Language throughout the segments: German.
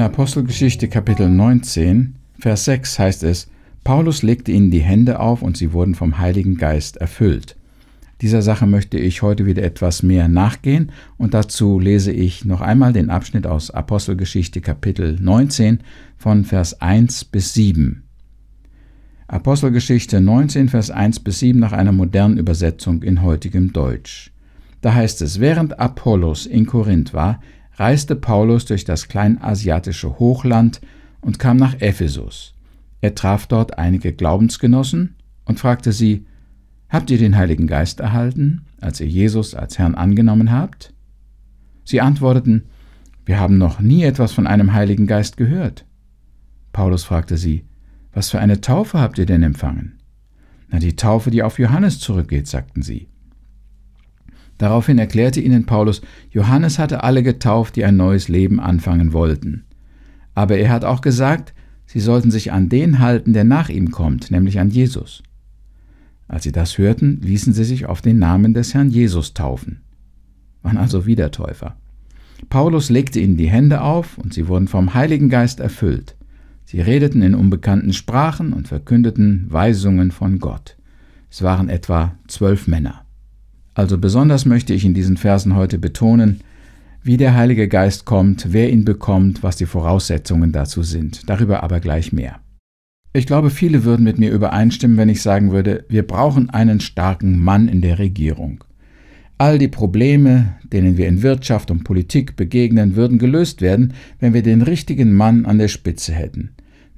In Apostelgeschichte Kapitel 19, Vers 6 heißt es, Paulus legte ihnen die Hände auf und sie wurden vom Heiligen Geist erfüllt. Dieser Sache möchte ich heute wieder etwas mehr nachgehen und dazu lese ich noch einmal den Abschnitt aus Apostelgeschichte Kapitel 19 von Vers 1 bis 7. Apostelgeschichte 19, Vers 1 bis 7 nach einer modernen Übersetzung in heutigem Deutsch. Da heißt es, während Apollos in Korinth war, reiste Paulus durch das kleinasiatische Hochland und kam nach Ephesus. Er traf dort einige Glaubensgenossen und fragte sie, Habt ihr den Heiligen Geist erhalten, als ihr Jesus als Herrn angenommen habt? Sie antworteten, Wir haben noch nie etwas von einem Heiligen Geist gehört. Paulus fragte sie, Was für eine Taufe habt ihr denn empfangen? Na, die Taufe, die auf Johannes zurückgeht, sagten sie. Daraufhin erklärte ihnen Paulus, Johannes hatte alle getauft, die ein neues Leben anfangen wollten. Aber er hat auch gesagt, sie sollten sich an den halten, der nach ihm kommt, nämlich an Jesus. Als sie das hörten, ließen sie sich auf den Namen des Herrn Jesus taufen. Waren also Wiedertäufer. Paulus legte ihnen die Hände auf und sie wurden vom Heiligen Geist erfüllt. Sie redeten in unbekannten Sprachen und verkündeten Weisungen von Gott. Es waren etwa zwölf Männer. Also besonders möchte ich in diesen Versen heute betonen, wie der Heilige Geist kommt, wer ihn bekommt, was die Voraussetzungen dazu sind. Darüber aber gleich mehr. Ich glaube, viele würden mit mir übereinstimmen, wenn ich sagen würde, wir brauchen einen starken Mann in der Regierung. All die Probleme, denen wir in Wirtschaft und Politik begegnen, würden gelöst werden, wenn wir den richtigen Mann an der Spitze hätten.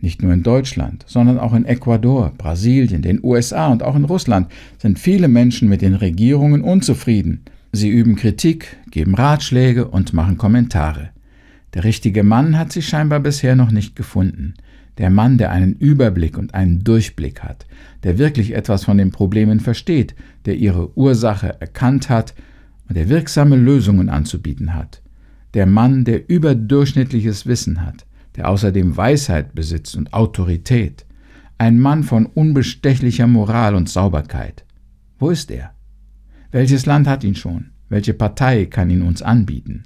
Nicht nur in Deutschland, sondern auch in Ecuador, Brasilien, den USA und auch in Russland sind viele Menschen mit den Regierungen unzufrieden. Sie üben Kritik, geben Ratschläge und machen Kommentare. Der richtige Mann hat sich scheinbar bisher noch nicht gefunden der Mann, der einen Überblick und einen Durchblick hat, der wirklich etwas von den Problemen versteht, der ihre Ursache erkannt hat und der wirksame Lösungen anzubieten hat, der Mann, der überdurchschnittliches Wissen hat, der außerdem Weisheit besitzt und Autorität, ein Mann von unbestechlicher Moral und Sauberkeit. Wo ist er? Welches Land hat ihn schon? Welche Partei kann ihn uns anbieten?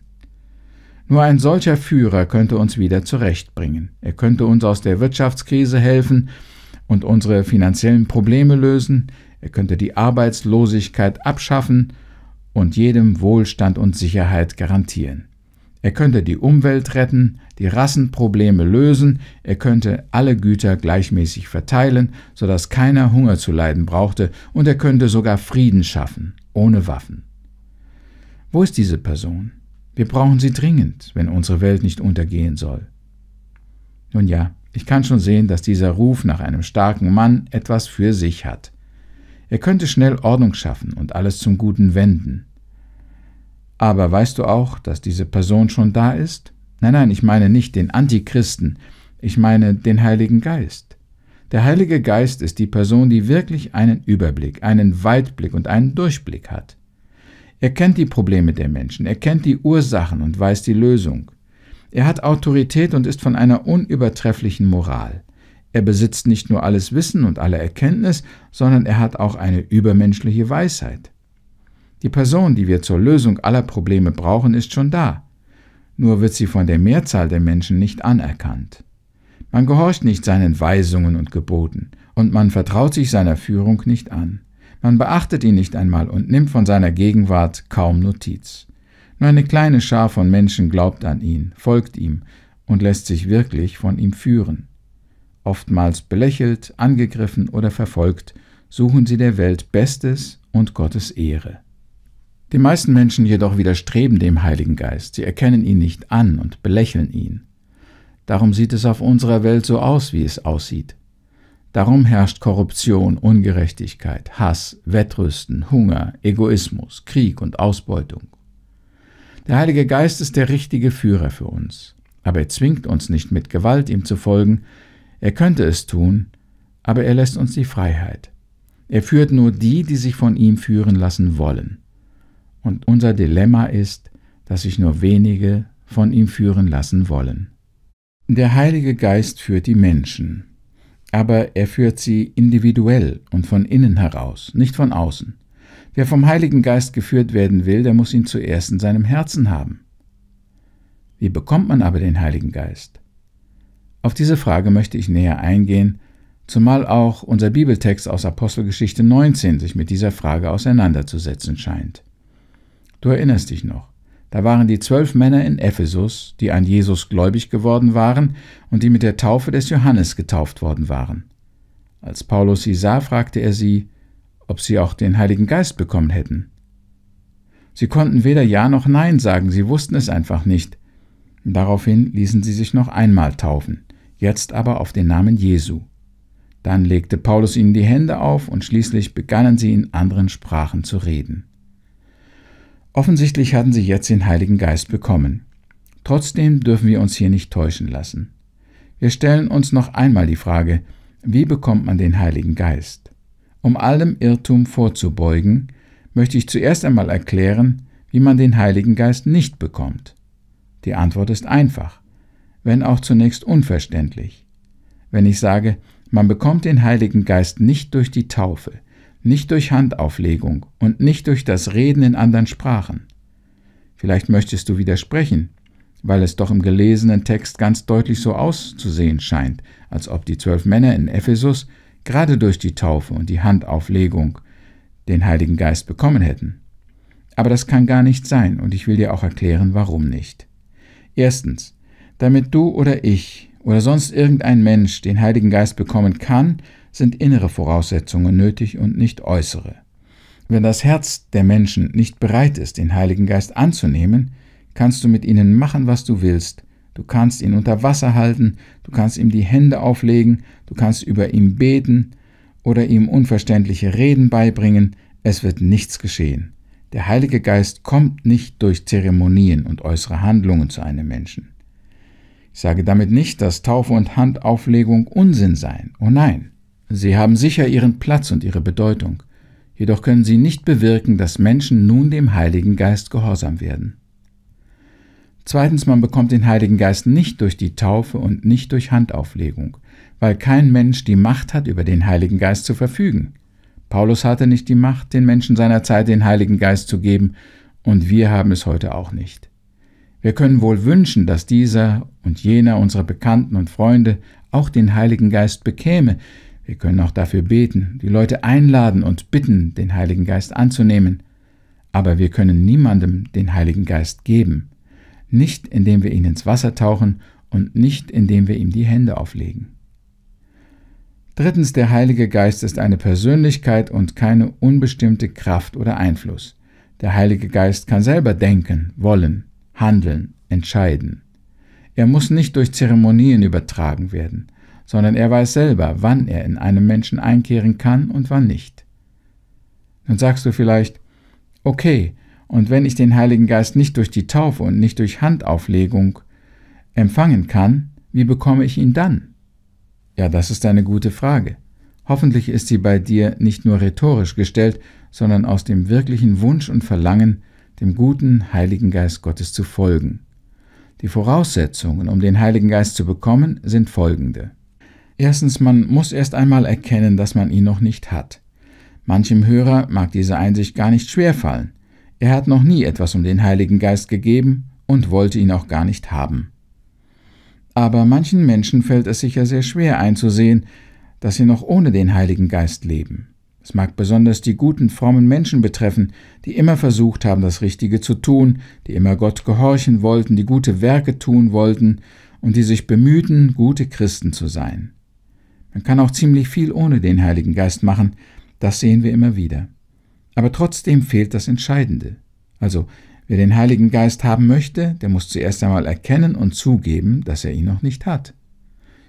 Nur ein solcher Führer könnte uns wieder zurechtbringen. Er könnte uns aus der Wirtschaftskrise helfen und unsere finanziellen Probleme lösen. Er könnte die Arbeitslosigkeit abschaffen und jedem Wohlstand und Sicherheit garantieren. Er könnte die Umwelt retten, die Rassenprobleme lösen, er könnte alle Güter gleichmäßig verteilen, sodass keiner Hunger zu leiden brauchte, und er könnte sogar Frieden schaffen, ohne Waffen. Wo ist diese Person? Wir brauchen sie dringend, wenn unsere Welt nicht untergehen soll. Nun ja, ich kann schon sehen, dass dieser Ruf nach einem starken Mann etwas für sich hat. Er könnte schnell Ordnung schaffen und alles zum Guten wenden. Aber weißt du auch, dass diese Person schon da ist? Nein, nein, ich meine nicht den Antichristen, ich meine den Heiligen Geist. Der Heilige Geist ist die Person, die wirklich einen Überblick, einen Weitblick und einen Durchblick hat. Er kennt die Probleme der Menschen, er kennt die Ursachen und weiß die Lösung. Er hat Autorität und ist von einer unübertrefflichen Moral. Er besitzt nicht nur alles Wissen und alle Erkenntnis, sondern er hat auch eine übermenschliche Weisheit. Die Person, die wir zur Lösung aller Probleme brauchen, ist schon da. Nur wird sie von der Mehrzahl der Menschen nicht anerkannt. Man gehorcht nicht seinen Weisungen und Geboten, und man vertraut sich seiner Führung nicht an. Man beachtet ihn nicht einmal und nimmt von seiner Gegenwart kaum Notiz. Nur eine kleine Schar von Menschen glaubt an ihn, folgt ihm und lässt sich wirklich von ihm führen. Oftmals belächelt, angegriffen oder verfolgt, suchen sie der Welt Bestes und Gottes Ehre. Die meisten Menschen jedoch widerstreben dem Heiligen Geist, sie erkennen ihn nicht an und belächeln ihn. Darum sieht es auf unserer Welt so aus, wie es aussieht. Darum herrscht Korruption, Ungerechtigkeit, Hass, Wettrüsten, Hunger, Egoismus, Krieg und Ausbeutung. Der Heilige Geist ist der richtige Führer für uns, aber er zwingt uns nicht mit Gewalt, ihm zu folgen. Er könnte es tun, aber er lässt uns die Freiheit. Er führt nur die, die sich von ihm führen lassen wollen. Und unser Dilemma ist, dass sich nur wenige von ihm führen lassen wollen. Der Heilige Geist führt die Menschen, aber er führt sie individuell und von innen heraus, nicht von außen. Wer vom Heiligen Geist geführt werden will, der muss ihn zuerst in seinem Herzen haben. Wie bekommt man aber den Heiligen Geist? Auf diese Frage möchte ich näher eingehen, zumal auch unser Bibeltext aus Apostelgeschichte 19 sich mit dieser Frage auseinanderzusetzen scheint. Du erinnerst dich noch, da waren die zwölf Männer in Ephesus, die an Jesus gläubig geworden waren und die mit der Taufe des Johannes getauft worden waren. Als Paulus sie sah, fragte er sie, ob sie auch den Heiligen Geist bekommen hätten. Sie konnten weder Ja noch Nein sagen, sie wussten es einfach nicht. Daraufhin ließen sie sich noch einmal taufen, jetzt aber auf den Namen Jesu. Dann legte Paulus ihnen die Hände auf und schließlich begannen sie in anderen Sprachen zu reden. Offensichtlich hatten sie jetzt den Heiligen Geist bekommen. Trotzdem dürfen wir uns hier nicht täuschen lassen. Wir stellen uns noch einmal die Frage, wie bekommt man den Heiligen Geist? Um allem Irrtum vorzubeugen, möchte ich zuerst einmal erklären, wie man den Heiligen Geist nicht bekommt. Die Antwort ist einfach, wenn auch zunächst unverständlich. Wenn ich sage, man bekommt den Heiligen Geist nicht durch die Taufe, nicht durch Handauflegung und nicht durch das Reden in anderen Sprachen. Vielleicht möchtest du widersprechen, weil es doch im gelesenen Text ganz deutlich so auszusehen scheint, als ob die zwölf Männer in Ephesus gerade durch die Taufe und die Handauflegung den Heiligen Geist bekommen hätten. Aber das kann gar nicht sein, und ich will dir auch erklären, warum nicht. Erstens, damit du oder ich oder sonst irgendein Mensch den Heiligen Geist bekommen kann, sind innere Voraussetzungen nötig und nicht äußere. Wenn das Herz der Menschen nicht bereit ist, den Heiligen Geist anzunehmen, kannst du mit ihnen machen, was du willst. Du kannst ihn unter Wasser halten, du kannst ihm die Hände auflegen, du kannst über ihm beten oder ihm unverständliche Reden beibringen, es wird nichts geschehen. Der Heilige Geist kommt nicht durch Zeremonien und äußere Handlungen zu einem Menschen. Ich sage damit nicht, dass Taufe und Handauflegung Unsinn seien. Oh nein. Sie haben sicher ihren Platz und ihre Bedeutung, jedoch können sie nicht bewirken, dass Menschen nun dem Heiligen Geist gehorsam werden. Zweitens, man bekommt den Heiligen Geist nicht durch die Taufe und nicht durch Handauflegung, weil kein Mensch die Macht hat, über den Heiligen Geist zu verfügen. Paulus hatte nicht die Macht, den Menschen seiner Zeit den Heiligen Geist zu geben, und wir haben es heute auch nicht. Wir können wohl wünschen, dass dieser und jener unserer Bekannten und Freunde auch den Heiligen Geist bekäme, wir können auch dafür beten, die Leute einladen und bitten, den Heiligen Geist anzunehmen. Aber wir können niemandem den Heiligen Geist geben, nicht indem wir ihn ins Wasser tauchen und nicht indem wir ihm die Hände auflegen. Drittens, der Heilige Geist ist eine Persönlichkeit und keine unbestimmte Kraft oder Einfluss. Der Heilige Geist kann selber denken, wollen, handeln, entscheiden. Er muss nicht durch Zeremonien übertragen werden sondern er weiß selber, wann er in einem Menschen einkehren kann und wann nicht. Nun sagst du vielleicht, okay, und wenn ich den Heiligen Geist nicht durch die Taufe und nicht durch Handauflegung empfangen kann, wie bekomme ich ihn dann? Ja, das ist eine gute Frage. Hoffentlich ist sie bei dir nicht nur rhetorisch gestellt, sondern aus dem wirklichen Wunsch und Verlangen, dem guten Heiligen Geist Gottes zu folgen. Die Voraussetzungen, um den Heiligen Geist zu bekommen, sind folgende. Erstens, man muss erst einmal erkennen, dass man ihn noch nicht hat. Manchem Hörer mag diese Einsicht gar nicht schwer fallen. Er hat noch nie etwas um den Heiligen Geist gegeben und wollte ihn auch gar nicht haben. Aber manchen Menschen fällt es sicher sehr schwer einzusehen, dass sie noch ohne den Heiligen Geist leben. Es mag besonders die guten, frommen Menschen betreffen, die immer versucht haben, das Richtige zu tun, die immer Gott gehorchen wollten, die gute Werke tun wollten und die sich bemühten, gute Christen zu sein. Man kann auch ziemlich viel ohne den Heiligen Geist machen, das sehen wir immer wieder. Aber trotzdem fehlt das Entscheidende. Also, wer den Heiligen Geist haben möchte, der muss zuerst einmal erkennen und zugeben, dass er ihn noch nicht hat.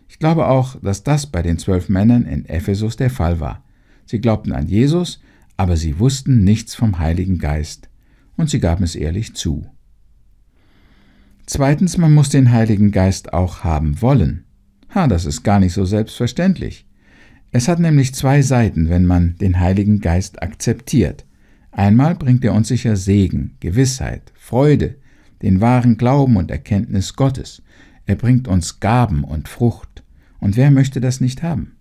Ich glaube auch, dass das bei den zwölf Männern in Ephesus der Fall war. Sie glaubten an Jesus, aber sie wussten nichts vom Heiligen Geist, und sie gaben es ehrlich zu. Zweitens, man muss den Heiligen Geist auch haben wollen. Ha, das ist gar nicht so selbstverständlich. Es hat nämlich zwei Seiten, wenn man den Heiligen Geist akzeptiert. Einmal bringt er uns sicher Segen, Gewissheit, Freude, den wahren Glauben und Erkenntnis Gottes. Er bringt uns Gaben und Frucht. Und wer möchte das nicht haben?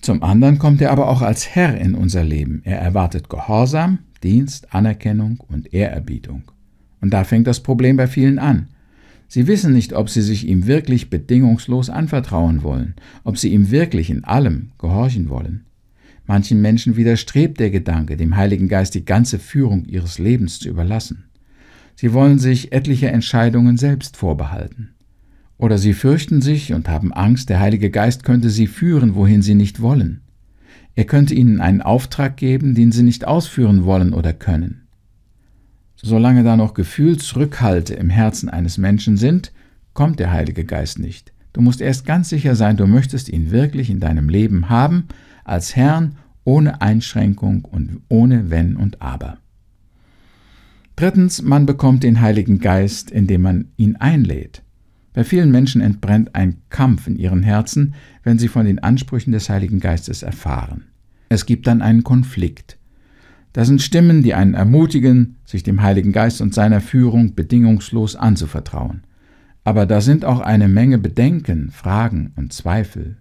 Zum anderen kommt er aber auch als Herr in unser Leben. Er erwartet Gehorsam, Dienst, Anerkennung und Ehrerbietung. Und da fängt das Problem bei vielen an. Sie wissen nicht, ob sie sich ihm wirklich bedingungslos anvertrauen wollen, ob sie ihm wirklich in allem gehorchen wollen. Manchen Menschen widerstrebt der Gedanke, dem Heiligen Geist die ganze Führung ihres Lebens zu überlassen. Sie wollen sich etliche Entscheidungen selbst vorbehalten. Oder sie fürchten sich und haben Angst, der Heilige Geist könnte sie führen, wohin sie nicht wollen. Er könnte ihnen einen Auftrag geben, den sie nicht ausführen wollen oder können. Solange da noch Gefühlsrückhalte im Herzen eines Menschen sind, kommt der Heilige Geist nicht. Du musst erst ganz sicher sein, du möchtest ihn wirklich in deinem Leben haben, als Herrn, ohne Einschränkung und ohne Wenn und Aber. Drittens, man bekommt den Heiligen Geist, indem man ihn einlädt. Bei vielen Menschen entbrennt ein Kampf in ihren Herzen, wenn sie von den Ansprüchen des Heiligen Geistes erfahren. Es gibt dann einen Konflikt. Das sind Stimmen, die einen ermutigen, sich dem Heiligen Geist und seiner Führung bedingungslos anzuvertrauen. Aber da sind auch eine Menge Bedenken, Fragen und Zweifel.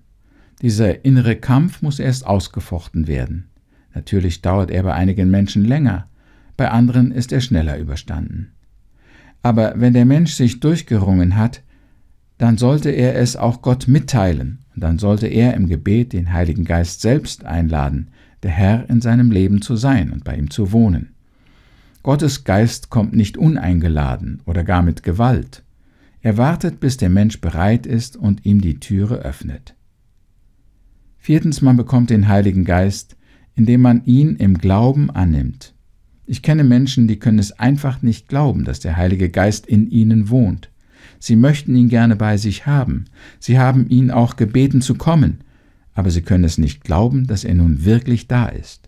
Dieser innere Kampf muss erst ausgefochten werden. Natürlich dauert er bei einigen Menschen länger, bei anderen ist er schneller überstanden. Aber wenn der Mensch sich durchgerungen hat, dann sollte er es auch Gott mitteilen, und dann sollte er im Gebet den Heiligen Geist selbst einladen, der Herr in seinem Leben zu sein und bei ihm zu wohnen. Gottes Geist kommt nicht uneingeladen oder gar mit Gewalt. Er wartet, bis der Mensch bereit ist und ihm die Türe öffnet. Viertens, man bekommt den Heiligen Geist, indem man ihn im Glauben annimmt. Ich kenne Menschen, die können es einfach nicht glauben, dass der Heilige Geist in ihnen wohnt. Sie möchten ihn gerne bei sich haben. Sie haben ihn auch gebeten zu kommen, aber sie können es nicht glauben, dass er nun wirklich da ist.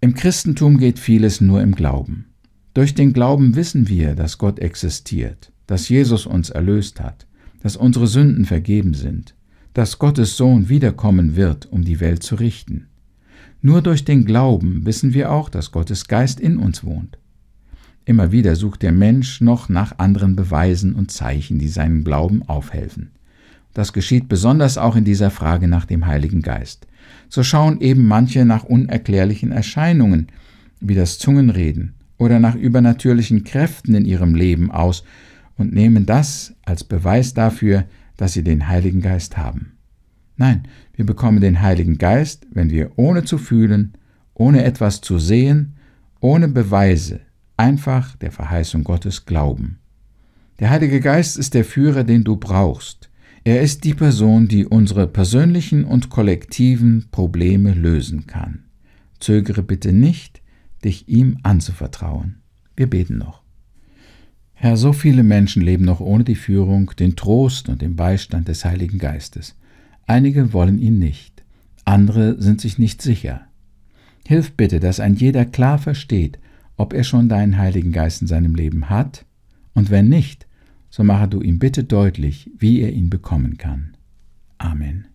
Im Christentum geht vieles nur im Glauben. Durch den Glauben wissen wir, dass Gott existiert, dass Jesus uns erlöst hat, dass unsere Sünden vergeben sind, dass Gottes Sohn wiederkommen wird, um die Welt zu richten. Nur durch den Glauben wissen wir auch, dass Gottes Geist in uns wohnt. Immer wieder sucht der Mensch noch nach anderen Beweisen und Zeichen, die seinen Glauben aufhelfen. Das geschieht besonders auch in dieser Frage nach dem Heiligen Geist. So schauen eben manche nach unerklärlichen Erscheinungen, wie das Zungenreden, oder nach übernatürlichen Kräften in ihrem Leben aus und nehmen das als Beweis dafür, dass sie den Heiligen Geist haben. Nein, wir bekommen den Heiligen Geist, wenn wir ohne zu fühlen, ohne etwas zu sehen, ohne Beweise, einfach der Verheißung Gottes glauben. Der Heilige Geist ist der Führer, den du brauchst. Er ist die Person, die unsere persönlichen und kollektiven Probleme lösen kann. Zögere bitte nicht, dich ihm anzuvertrauen. Wir beten noch. Herr, so viele Menschen leben noch ohne die Führung, den Trost und den Beistand des Heiligen Geistes. Einige wollen ihn nicht, andere sind sich nicht sicher. Hilf bitte, dass ein jeder klar versteht, ob er schon deinen Heiligen Geist in seinem Leben hat, und wenn nicht, so mache du ihm bitte deutlich, wie er ihn bekommen kann. Amen.